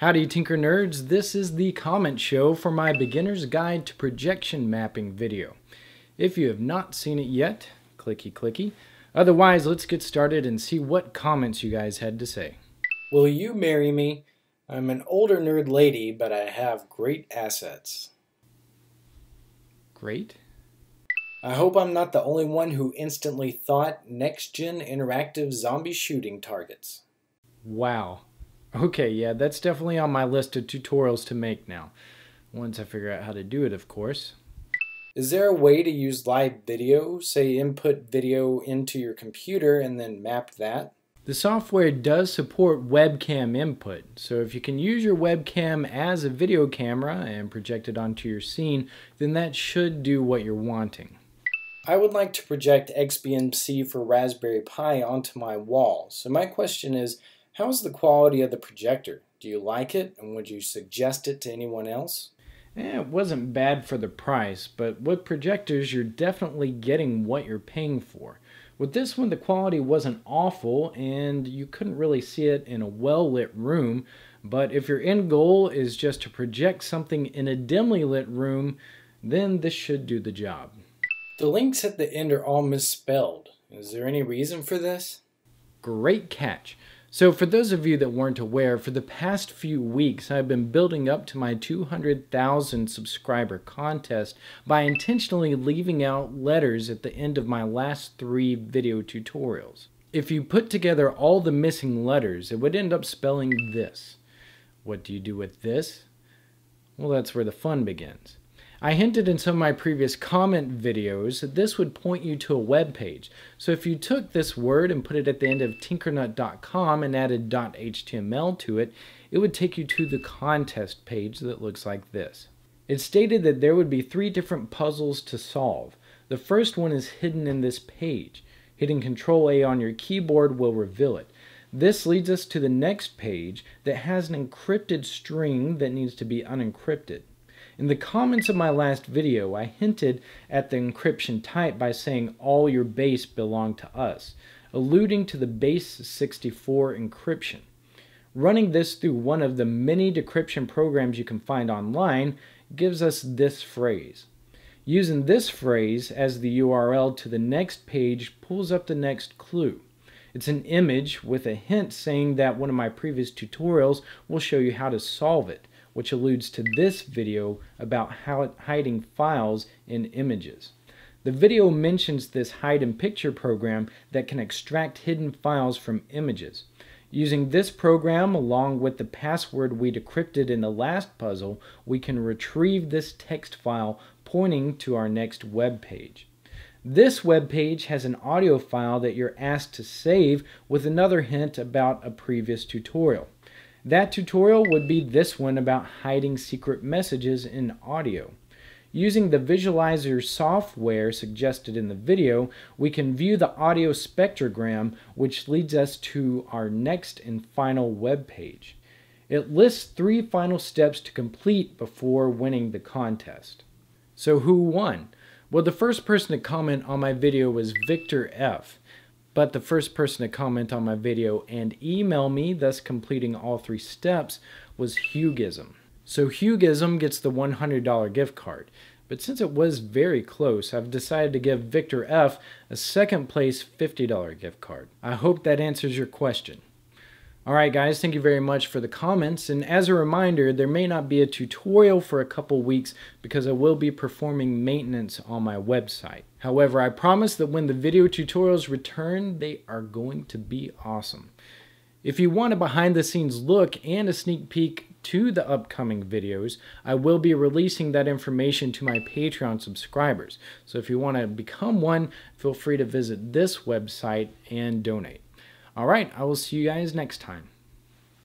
Howdy Tinker Nerds, this is the comment show for my beginner's guide to projection mapping video. If you have not seen it yet, clicky clicky. Otherwise, let's get started and see what comments you guys had to say. Will you marry me? I'm an older nerd lady, but I have great assets. Great? I hope I'm not the only one who instantly thought next-gen interactive zombie shooting targets. Wow. Okay, yeah, that's definitely on my list of tutorials to make now. Once I figure out how to do it, of course. Is there a way to use live video? Say input video into your computer and then map that? The software does support webcam input, so if you can use your webcam as a video camera and project it onto your scene, then that should do what you're wanting. I would like to project XBMC for Raspberry Pi onto my wall, so my question is, How's the quality of the projector? Do you like it and would you suggest it to anyone else? Eh, it wasn't bad for the price, but with projectors you're definitely getting what you're paying for. With this one the quality wasn't awful and you couldn't really see it in a well lit room, but if your end goal is just to project something in a dimly lit room, then this should do the job. The links at the end are all misspelled. Is there any reason for this? Great catch. So for those of you that weren't aware, for the past few weeks I've been building up to my 200,000 subscriber contest by intentionally leaving out letters at the end of my last three video tutorials. If you put together all the missing letters, it would end up spelling this. What do you do with this? Well, that's where the fun begins. I hinted in some of my previous comment videos that this would point you to a web page. So if you took this word and put it at the end of tinkernut.com and added .html to it, it would take you to the contest page that looks like this. It stated that there would be three different puzzles to solve. The first one is hidden in this page. Hitting Control A on your keyboard will reveal it. This leads us to the next page that has an encrypted string that needs to be unencrypted. In the comments of my last video, I hinted at the encryption type by saying all your base belong to us, alluding to the base 64 encryption. Running this through one of the many decryption programs you can find online gives us this phrase. Using this phrase as the URL to the next page pulls up the next clue. It's an image with a hint saying that one of my previous tutorials will show you how to solve it which alludes to this video about hiding files in images. The video mentions this hide in picture program that can extract hidden files from images. Using this program along with the password we decrypted in the last puzzle, we can retrieve this text file pointing to our next web page. This web page has an audio file that you're asked to save with another hint about a previous tutorial. That tutorial would be this one about hiding secret messages in audio. Using the visualizer software suggested in the video, we can view the audio spectrogram, which leads us to our next and final web page. It lists three final steps to complete before winning the contest. So who won? Well, the first person to comment on my video was Victor F. But the first person to comment on my video and email me, thus completing all three steps, was Hugsim. So Hugsim gets the $100 gift card. But since it was very close, I've decided to give Victor F a second place $50 gift card. I hope that answers your question. Alright guys, thank you very much for the comments, and as a reminder, there may not be a tutorial for a couple weeks because I will be performing maintenance on my website. However, I promise that when the video tutorials return, they are going to be awesome. If you want a behind the scenes look and a sneak peek to the upcoming videos, I will be releasing that information to my Patreon subscribers. So if you want to become one, feel free to visit this website and donate. All right, I will see you guys next time.